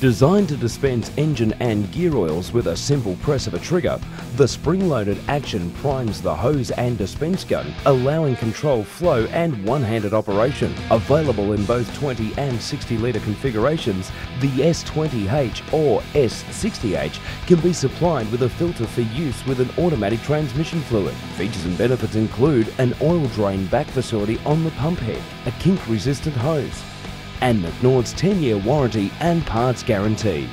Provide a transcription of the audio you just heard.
Designed to dispense engine and gear oils with a simple press of a trigger, the spring-loaded action primes the hose and dispense gun, allowing control flow and one-handed operation. Available in both 20 and 60 litre configurations, the S20H or S60H can be supplied with a filter for use with an automatic transmission fluid. Features and benefits include an oil drain back facility on the pump head, a kink-resistant hose, and Macnaught's 10-year warranty and parts guarantee.